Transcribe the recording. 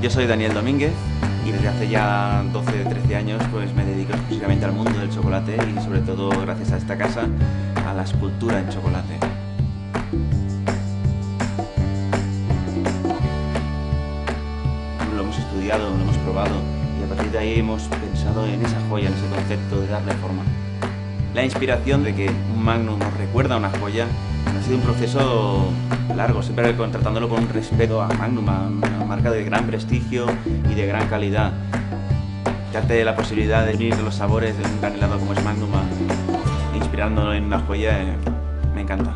Yo soy Daniel Domínguez y desde hace ya 12-13 años pues me dedico exclusivamente al mundo del chocolate y sobre todo gracias a esta casa a la escultura en chocolate. Lo hemos estudiado, lo hemos probado y a partir de ahí hemos pensado en esa joya, en ese concepto de darle forma. La inspiración de que un Magnum nos recuerda a una joya sido un proceso largo, siempre tratándolo con respeto a Magnum, una marca de gran prestigio y de gran calidad. Darte la posibilidad de unir los sabores de un gran como es Magnum, inspirando en una joya, eh, me encanta.